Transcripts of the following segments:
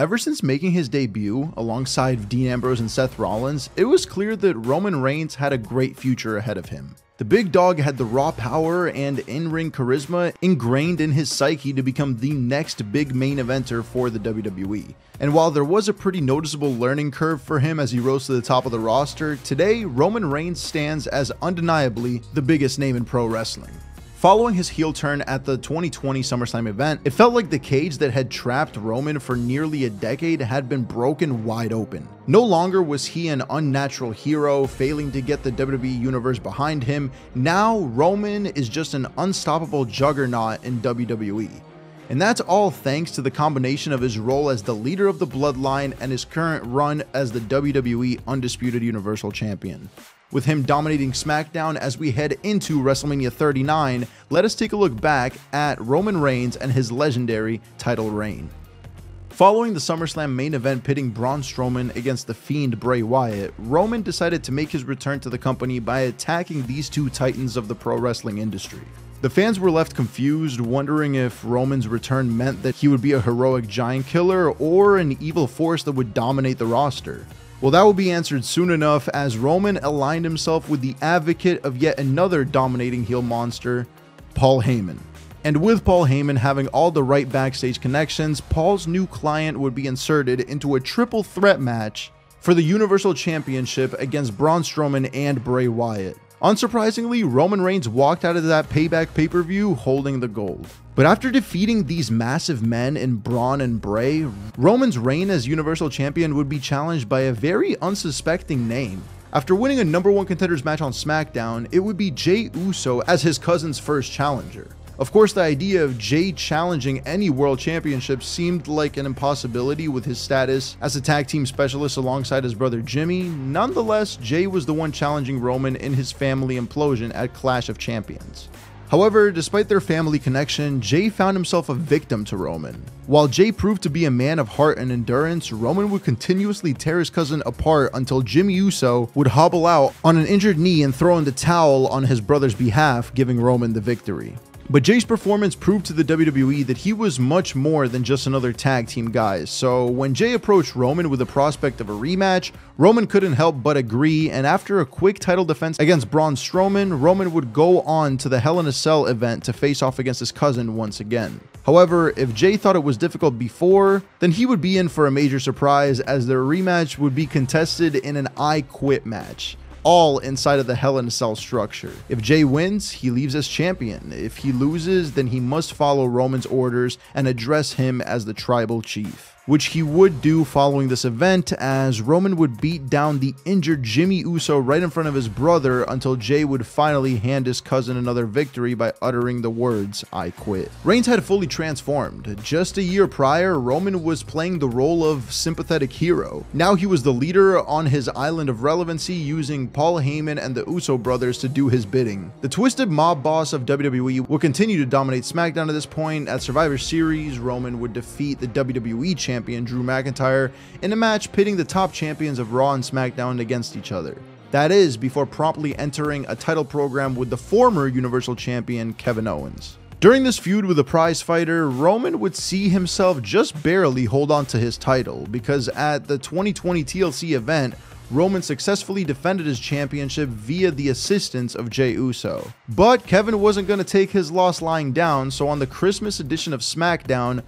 Ever since making his debut alongside Dean Ambrose and Seth Rollins, it was clear that Roman Reigns had a great future ahead of him. The big dog had the raw power and in-ring charisma ingrained in his psyche to become the next big main eventer for the WWE. And while there was a pretty noticeable learning curve for him as he rose to the top of the roster, today Roman Reigns stands as undeniably the biggest name in pro wrestling. Following his heel turn at the 2020 SummerSlam event, it felt like the cage that had trapped Roman for nearly a decade had been broken wide open. No longer was he an unnatural hero, failing to get the WWE Universe behind him. Now, Roman is just an unstoppable juggernaut in WWE. And that's all thanks to the combination of his role as the leader of the bloodline and his current run as the WWE Undisputed Universal Champion with him dominating SmackDown as we head into WrestleMania 39, let us take a look back at Roman Reigns and his legendary title reign. Following the SummerSlam main event pitting Braun Strowman against the Fiend Bray Wyatt, Roman decided to make his return to the company by attacking these two titans of the pro wrestling industry. The fans were left confused, wondering if Roman's return meant that he would be a heroic giant killer or an evil force that would dominate the roster. Well, that will be answered soon enough as Roman aligned himself with the advocate of yet another dominating heel monster, Paul Heyman. And with Paul Heyman having all the right backstage connections, Paul's new client would be inserted into a triple threat match for the Universal Championship against Braun Strowman and Bray Wyatt. Unsurprisingly, Roman Reigns walked out of that payback pay per view holding the gold. But after defeating these massive men in Braun and Bray, Roman's reign as Universal Champion would be challenged by a very unsuspecting name. After winning a number one contenders match on SmackDown, it would be Jey Uso as his cousin's first challenger. Of course, the idea of Jey challenging any world championship seemed like an impossibility with his status as a tag team specialist alongside his brother Jimmy. Nonetheless, Jey was the one challenging Roman in his family implosion at Clash of Champions. However, despite their family connection, Jey found himself a victim to Roman. While Jey proved to be a man of heart and endurance, Roman would continuously tear his cousin apart until Jimmy Uso would hobble out on an injured knee and throw in the towel on his brother's behalf, giving Roman the victory. But Jey's performance proved to the WWE that he was much more than just another tag team guy. So when Jey approached Roman with the prospect of a rematch, Roman couldn't help but agree, and after a quick title defense against Braun Strowman, Roman would go on to the Hell in a Cell event to face off against his cousin once again. However, if Jey thought it was difficult before, then he would be in for a major surprise as their rematch would be contested in an I Quit match all inside of the Hell in a Cell structure. If Jey wins, he leaves as champion. If he loses, then he must follow Roman's orders and address him as the tribal chief which he would do following this event as Roman would beat down the injured Jimmy Uso right in front of his brother until Jey would finally hand his cousin another victory by uttering the words, I quit. Reigns had fully transformed. Just a year prior, Roman was playing the role of sympathetic hero. Now he was the leader on his island of relevancy using Paul Heyman and the Uso brothers to do his bidding. The twisted mob boss of WWE would continue to dominate SmackDown at this point. At Survivor Series, Roman would defeat the WWE champion champion Drew McIntyre in a match pitting the top champions of Raw and SmackDown against each other. That is, before promptly entering a title program with the former Universal Champion Kevin Owens. During this feud with the prize fighter, Roman would see himself just barely hold on to his title because at the 2020 TLC event, Roman successfully defended his championship via the assistance of Jey Uso. But Kevin wasn't going to take his loss lying down, so on the Christmas edition of SmackDown,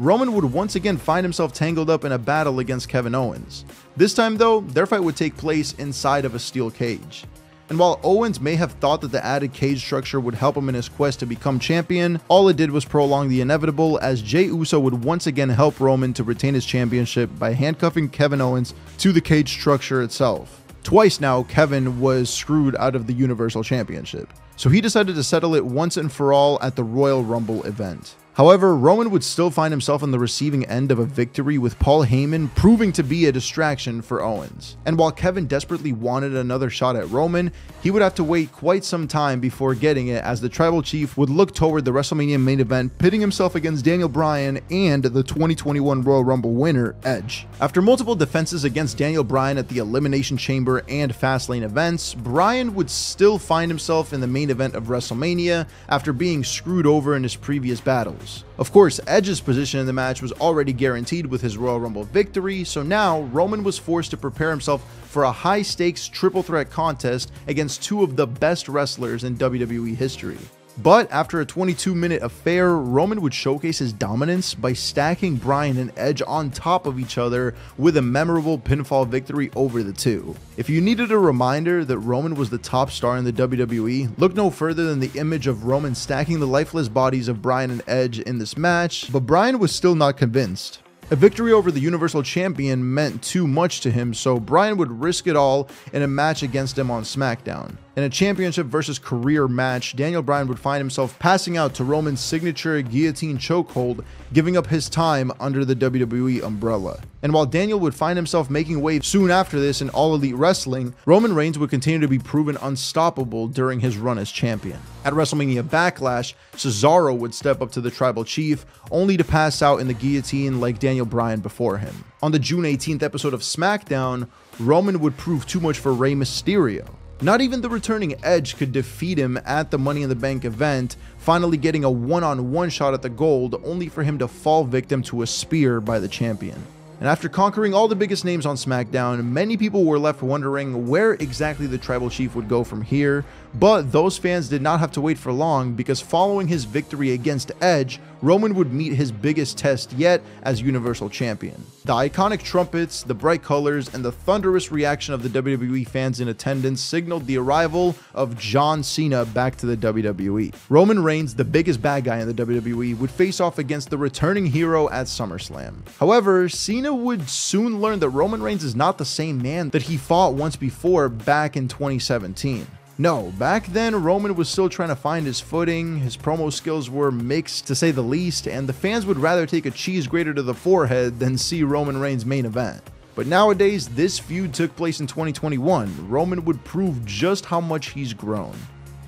Roman would once again find himself tangled up in a battle against Kevin Owens. This time, though, their fight would take place inside of a steel cage. And while Owens may have thought that the added cage structure would help him in his quest to become champion, all it did was prolong the inevitable as Jey Uso would once again help Roman to retain his championship by handcuffing Kevin Owens to the cage structure itself. Twice now, Kevin was screwed out of the Universal Championship. So he decided to settle it once and for all at the Royal Rumble event. However, Roman would still find himself on the receiving end of a victory with Paul Heyman proving to be a distraction for Owens. And while Kevin desperately wanted another shot at Roman, he would have to wait quite some time before getting it as the tribal chief would look toward the WrestleMania main event, pitting himself against Daniel Bryan and the 2021 Royal Rumble winner, Edge. After multiple defenses against Daniel Bryan at the Elimination Chamber and Fastlane events, Bryan would still find himself in the main event of WrestleMania after being screwed over in his previous battles. Of course, Edge's position in the match was already guaranteed with his Royal Rumble victory, so now Roman was forced to prepare himself for a high stakes triple threat contest against two of the best wrestlers in WWE history. But after a 22 minute affair, Roman would showcase his dominance by stacking Bryan and Edge on top of each other with a memorable pinfall victory over the two. If you needed a reminder that Roman was the top star in the WWE, look no further than the image of Roman stacking the lifeless bodies of Bryan and Edge in this match, but Bryan was still not convinced. A victory over the Universal Champion meant too much to him, so Bryan would risk it all in a match against him on SmackDown. In a championship versus career match, Daniel Bryan would find himself passing out to Roman's signature guillotine chokehold, giving up his time under the WWE umbrella. And while Daniel would find himself making waves soon after this in All Elite Wrestling, Roman Reigns would continue to be proven unstoppable during his run as champion. At WrestleMania Backlash, Cesaro would step up to the tribal chief, only to pass out in the guillotine like Daniel Bryan before him. On the June 18th episode of SmackDown, Roman would prove too much for Rey Mysterio. Not even the returning Edge could defeat him at the Money in the Bank event, finally getting a one on one shot at the gold, only for him to fall victim to a spear by the champion. And after conquering all the biggest names on SmackDown, many people were left wondering where exactly the Tribal Chief would go from here, but those fans did not have to wait for long because following his victory against Edge, Roman would meet his biggest test yet as Universal Champion. The iconic trumpets, the bright colors, and the thunderous reaction of the WWE fans in attendance signaled the arrival of John Cena back to the WWE. Roman Reigns, the biggest bad guy in the WWE, would face off against the returning hero at SummerSlam. However, Cena would soon learn that Roman Reigns is not the same man that he fought once before back in 2017. No, back then Roman was still trying to find his footing, his promo skills were mixed to say the least, and the fans would rather take a cheese grater to the forehead than see Roman Reigns' main event. But nowadays, this feud took place in 2021. Roman would prove just how much he's grown.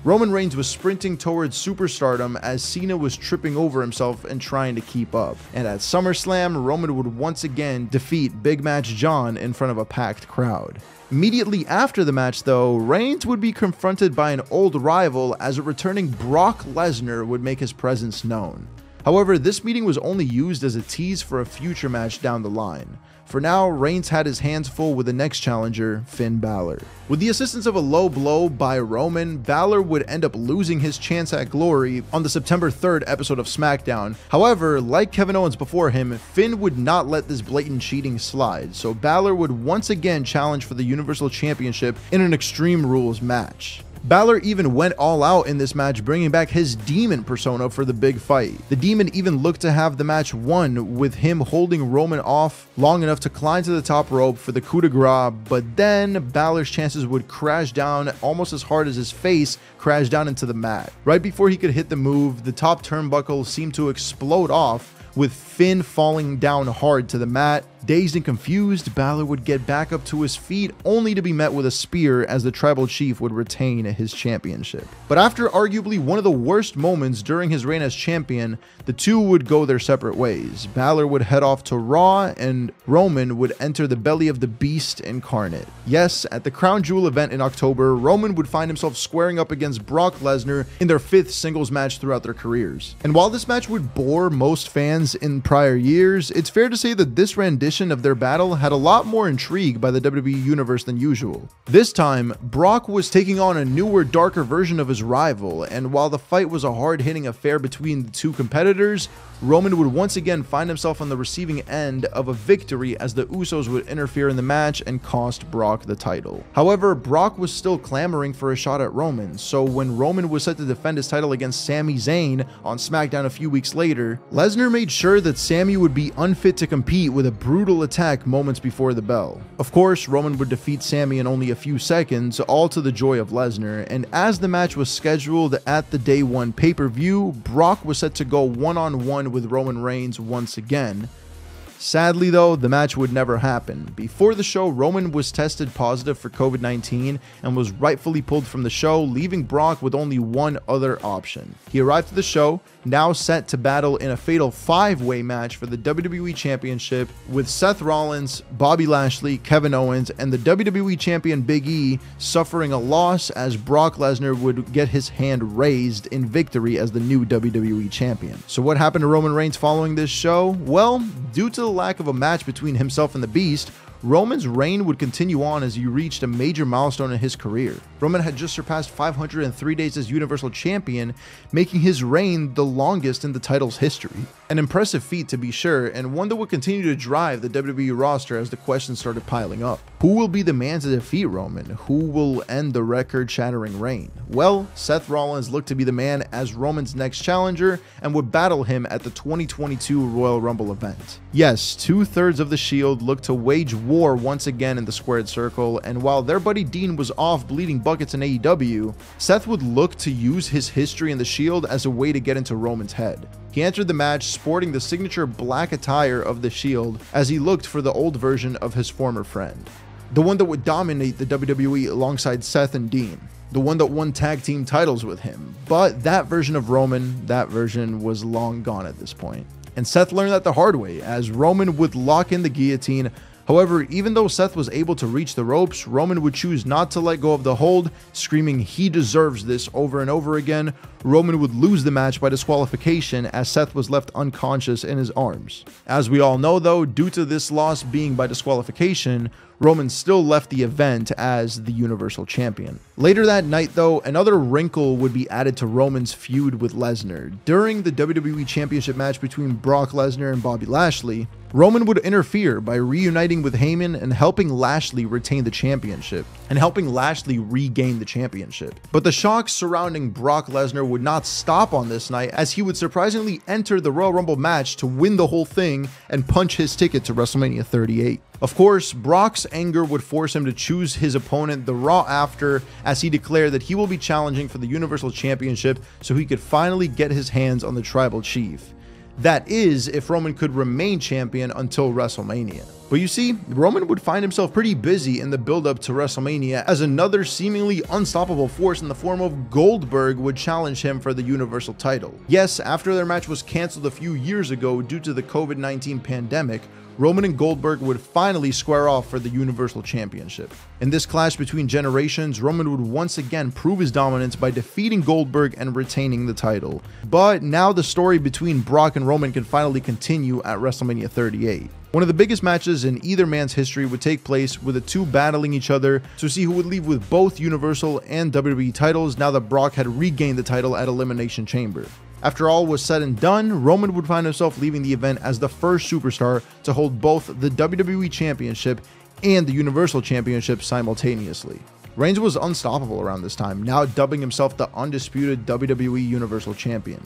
Roman Reigns was sprinting towards superstardom as Cena was tripping over himself and trying to keep up. And at SummerSlam, Roman would once again defeat Big Match John in front of a packed crowd. Immediately after the match, though, Reigns would be confronted by an old rival as a returning Brock Lesnar would make his presence known. However, this meeting was only used as a tease for a future match down the line. For now, Reigns had his hands full with the next challenger, Finn Balor. With the assistance of a low blow by Roman, Balor would end up losing his chance at glory on the September 3rd episode of SmackDown. However, like Kevin Owens before him, Finn would not let this blatant cheating slide, so Balor would once again challenge for the Universal Championship in an Extreme Rules match. Balor even went all out in this match, bringing back his demon persona for the big fight. The demon even looked to have the match won, with him holding Roman off long enough to climb to the top rope for the coup de grace, but then Balor's chances would crash down almost as hard as his face crashed down into the mat. Right before he could hit the move, the top turnbuckle seemed to explode off, with Finn falling down hard to the mat. Dazed and confused, Balor would get back up to his feet only to be met with a spear as the tribal chief would retain his championship. But after arguably one of the worst moments during his reign as champion, the two would go their separate ways. Balor would head off to Raw and Roman would enter the belly of the beast incarnate. Yes, at the Crown Jewel event in October, Roman would find himself squaring up against Brock Lesnar in their fifth singles match throughout their careers. And while this match would bore most fans in prior years, it's fair to say that this rendition of their battle had a lot more intrigue by the WWE Universe than usual. This time, Brock was taking on a newer, darker version of his rival, and while the fight was a hard hitting affair between the two competitors, Roman would once again find himself on the receiving end of a victory as the Usos would interfere in the match and cost Brock the title. However, Brock was still clamoring for a shot at Roman, so when Roman was set to defend his title against Sami Zayn on SmackDown a few weeks later, Lesnar made sure that Sami would be unfit to compete with a brutal attack moments before the bell. Of course, Roman would defeat Sami in only a few seconds, all to the joy of Lesnar, and as the match was scheduled at the day one pay-per-view, Brock was set to go one-on-one with Roman Reigns once again. Sadly, though, the match would never happen. Before the show, Roman was tested positive for COVID 19 and was rightfully pulled from the show, leaving Brock with only one other option. He arrived at the show, now set to battle in a fatal five way match for the WWE Championship with Seth Rollins, Bobby Lashley, Kevin Owens, and the WWE Champion Big E suffering a loss as Brock Lesnar would get his hand raised in victory as the new WWE Champion. So, what happened to Roman Reigns following this show? Well, due to the lack of a match between himself and the Beast, Roman's reign would continue on as he reached a major milestone in his career. Roman had just surpassed 503 days as Universal Champion, making his reign the longest in the title's history. An impressive feat to be sure, and one that would continue to drive the WWE roster as the questions started piling up. Who will be the man to defeat Roman? Who will end the record shattering reign? Well, Seth Rollins looked to be the man as Roman's next challenger and would battle him at the 2022 Royal Rumble event. Yes, two thirds of the Shield looked to wage war once again in the squared circle, and while their buddy Dean was off bleeding buckets in AEW, Seth would look to use his history in the Shield as a way to get into Roman's head. He entered the match sporting the signature black attire of the Shield as he looked for the old version of his former friend. The one that would dominate the WWE alongside Seth and Dean. The one that won tag team titles with him. But that version of Roman, that version was long gone at this point. And Seth learned that the hard way as Roman would lock in the guillotine However, even though Seth was able to reach the ropes, Roman would choose not to let go of the hold, screaming he deserves this over and over again. Roman would lose the match by disqualification as Seth was left unconscious in his arms. As we all know though, due to this loss being by disqualification, Roman still left the event as the Universal Champion. Later that night, though, another wrinkle would be added to Roman's feud with Lesnar. During the WWE Championship match between Brock Lesnar and Bobby Lashley, Roman would interfere by reuniting with Heyman and helping Lashley retain the championship, and helping Lashley regain the championship. But the shocks surrounding Brock Lesnar would not stop on this night, as he would surprisingly enter the Royal Rumble match to win the whole thing and punch his ticket to WrestleMania 38. Of course, Brock's anger would force him to choose his opponent the Raw after, as he declared that he will be challenging for the Universal Championship so he could finally get his hands on the Tribal Chief. That is, if Roman could remain champion until WrestleMania. But you see, Roman would find himself pretty busy in the build up to WrestleMania as another seemingly unstoppable force in the form of Goldberg would challenge him for the Universal title. Yes, after their match was cancelled a few years ago due to the COVID 19 pandemic, Roman and Goldberg would finally square off for the Universal Championship. In this clash between generations, Roman would once again prove his dominance by defeating Goldberg and retaining the title. But now the story between Brock and Roman can finally continue at WrestleMania 38. One of the biggest matches in either man's history would take place with the two battling each other to see who would leave with both Universal and WWE titles now that Brock had regained the title at Elimination Chamber. After all was said and done, Roman would find himself leaving the event as the first superstar to hold both the WWE Championship and the Universal Championship simultaneously. Reigns was unstoppable around this time, now dubbing himself the undisputed WWE Universal Champion.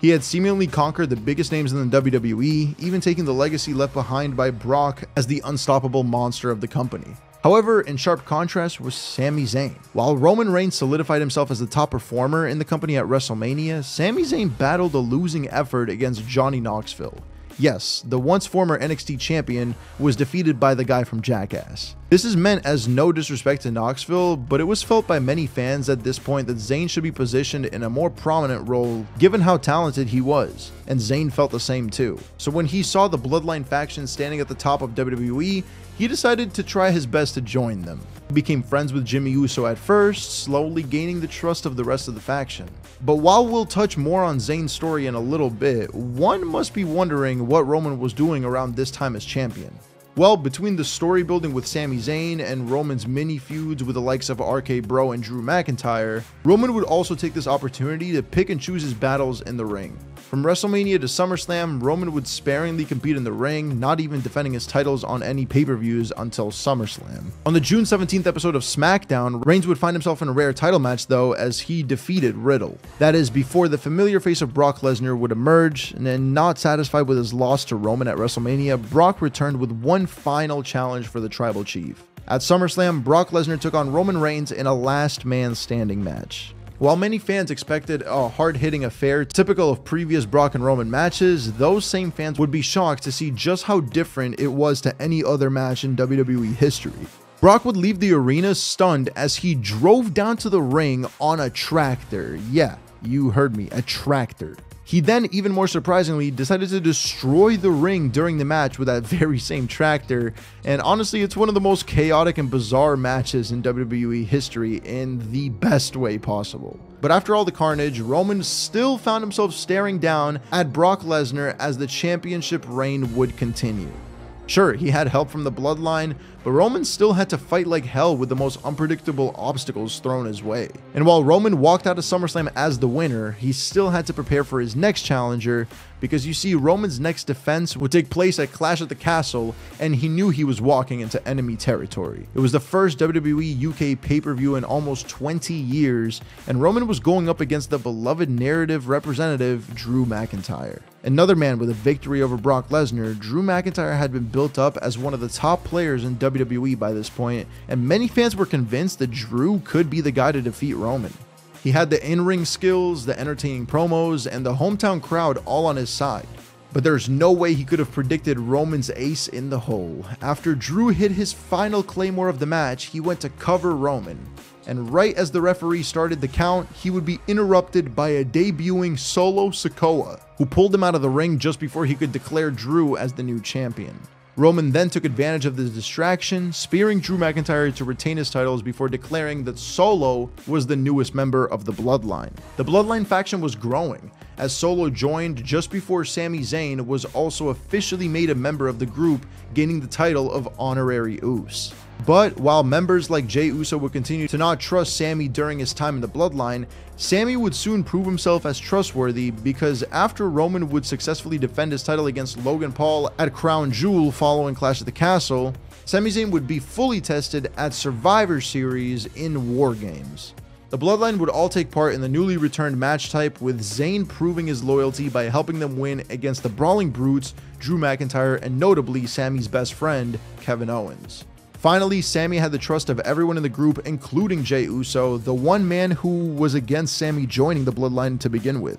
He had seemingly conquered the biggest names in the WWE, even taking the legacy left behind by Brock as the unstoppable monster of the company. However, in sharp contrast was Sami Zayn. While Roman Reigns solidified himself as the top performer in the company at WrestleMania, Sami Zayn battled a losing effort against Johnny Knoxville. Yes, the once former NXT champion was defeated by the guy from Jackass. This is meant as no disrespect to Knoxville, but it was felt by many fans at this point that Zayn should be positioned in a more prominent role given how talented he was, and Zayn felt the same too. So when he saw the Bloodline faction standing at the top of WWE, he decided to try his best to join them. He became friends with Jimmy Uso at first, slowly gaining the trust of the rest of the faction. But while we'll touch more on Zayn's story in a little bit, one must be wondering what Roman was doing around this time as champion. Well, between the story building with Sami Zayn and Roman's mini feuds with the likes of RK Bro and Drew McIntyre, Roman would also take this opportunity to pick and choose his battles in the ring. From WrestleMania to SummerSlam, Roman would sparingly compete in the ring, not even defending his titles on any pay-per-views until SummerSlam. On the June 17th episode of SmackDown, Reigns would find himself in a rare title match though as he defeated Riddle. That is before the familiar face of Brock Lesnar would emerge, and then not satisfied with his loss to Roman at WrestleMania, Brock returned with one final challenge for the Tribal Chief. At SummerSlam, Brock Lesnar took on Roman Reigns in a last man standing match. While many fans expected a hard-hitting affair typical of previous Brock and Roman matches, those same fans would be shocked to see just how different it was to any other match in WWE history. Brock would leave the arena stunned as he drove down to the ring on a tractor. Yeah, you heard me, a tractor. He then, even more surprisingly, decided to destroy the ring during the match with that very same tractor. And honestly, it's one of the most chaotic and bizarre matches in WWE history in the best way possible. But after all the carnage, Roman still found himself staring down at Brock Lesnar as the championship reign would continue. Sure, he had help from the bloodline, but Roman still had to fight like hell with the most unpredictable obstacles thrown his way. And while Roman walked out of SummerSlam as the winner, he still had to prepare for his next challenger because you see Roman's next defense would take place at Clash at the Castle and he knew he was walking into enemy territory. It was the first WWE UK pay-per-view in almost 20 years and Roman was going up against the beloved narrative representative Drew McIntyre. Another man with a victory over Brock Lesnar, Drew McIntyre had been built up as one of the top players in WWE by this point, and many fans were convinced that Drew could be the guy to defeat Roman. He had the in ring skills, the entertaining promos, and the hometown crowd all on his side. But there's no way he could have predicted Roman's ace in the hole. After Drew hit his final claymore of the match, he went to cover Roman and right as the referee started the count, he would be interrupted by a debuting Solo Sikoa, who pulled him out of the ring just before he could declare Drew as the new champion. Roman then took advantage of the distraction, spearing Drew McIntyre to retain his titles before declaring that Solo was the newest member of the Bloodline. The Bloodline faction was growing, as Solo joined just before Sami Zayn was also officially made a member of the group, gaining the title of Honorary Uce. But while members like Jey Uso would continue to not trust Sami during his time in the bloodline, Sami would soon prove himself as trustworthy because after Roman would successfully defend his title against Logan Paul at Crown Jewel following Clash at the Castle, Sami Zayn would be fully tested at Survivor Series in War Games. The Bloodline would all take part in the newly returned match type, with Zayn proving his loyalty by helping them win against the Brawling Brutes, Drew McIntyre, and notably Sami's best friend, Kevin Owens. Finally, Sami had the trust of everyone in the group, including Jey Uso, the one man who was against Sami joining the Bloodline to begin with.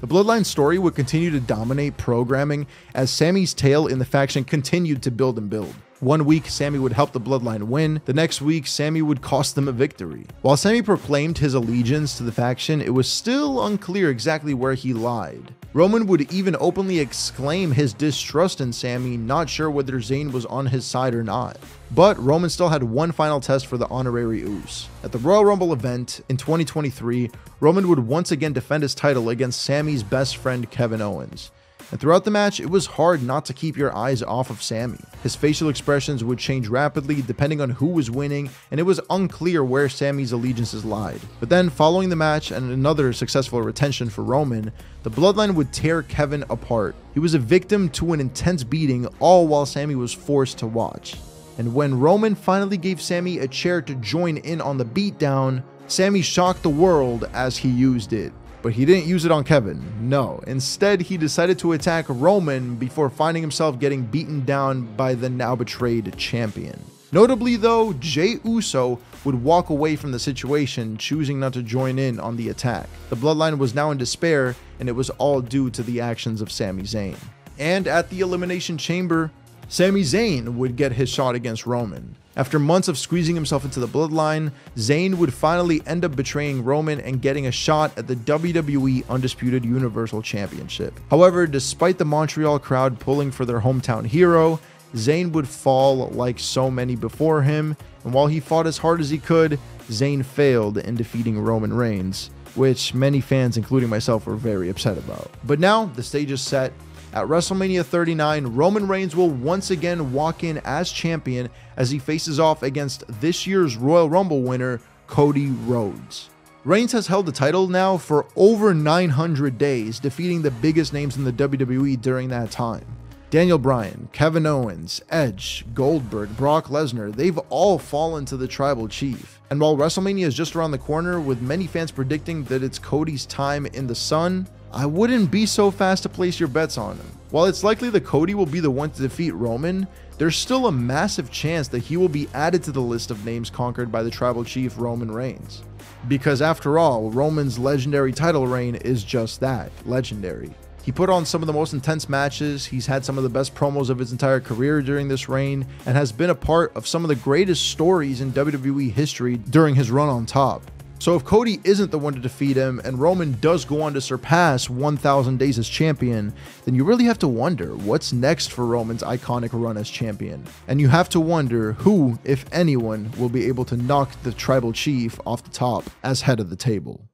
The Bloodline story would continue to dominate programming as Sami's tale in the faction continued to build and build. One week, Sami would help the Bloodline win. The next week, Sami would cost them a victory. While Sami proclaimed his allegiance to the faction, it was still unclear exactly where he lied. Roman would even openly exclaim his distrust in Sami, not sure whether Zayn was on his side or not. But Roman still had one final test for the honorary Uce. At the Royal Rumble event in 2023, Roman would once again defend his title against Sami's best friend Kevin Owens. And throughout the match, it was hard not to keep your eyes off of Sami. His facial expressions would change rapidly depending on who was winning, and it was unclear where Sami's allegiances lied. But then, following the match and another successful retention for Roman, the bloodline would tear Kevin apart. He was a victim to an intense beating, all while Sami was forced to watch. And when Roman finally gave Sami a chair to join in on the beatdown, Sami shocked the world as he used it. But he didn't use it on Kevin, no. Instead, he decided to attack Roman before finding himself getting beaten down by the now betrayed champion. Notably though, Jey Uso would walk away from the situation, choosing not to join in on the attack. The bloodline was now in despair, and it was all due to the actions of Sami Zayn. And at the Elimination Chamber, Sami Zayn would get his shot against Roman. After months of squeezing himself into the bloodline, Zayn would finally end up betraying Roman and getting a shot at the WWE Undisputed Universal Championship. However, despite the Montreal crowd pulling for their hometown hero, Zayn would fall like so many before him, and while he fought as hard as he could, Zayn failed in defeating Roman Reigns, which many fans, including myself, were very upset about. But now the stage is set, at WrestleMania 39, Roman Reigns will once again walk in as champion as he faces off against this year's Royal Rumble winner, Cody Rhodes. Reigns has held the title now for over 900 days, defeating the biggest names in the WWE during that time. Daniel Bryan, Kevin Owens, Edge, Goldberg, Brock Lesnar, they've all fallen to the tribal chief. And while WrestleMania is just around the corner, with many fans predicting that it's Cody's time in the sun, I wouldn't be so fast to place your bets on him. While it's likely that Cody will be the one to defeat Roman, there's still a massive chance that he will be added to the list of names conquered by the tribal chief Roman Reigns. Because after all, Roman's legendary title reign is just that legendary. He put on some of the most intense matches, he's had some of the best promos of his entire career during this reign, and has been a part of some of the greatest stories in WWE history during his run on top. So if Cody isn't the one to defeat him and Roman does go on to surpass 1000 days as champion, then you really have to wonder what's next for Roman's iconic run as champion. And you have to wonder who, if anyone, will be able to knock the tribal chief off the top as head of the table.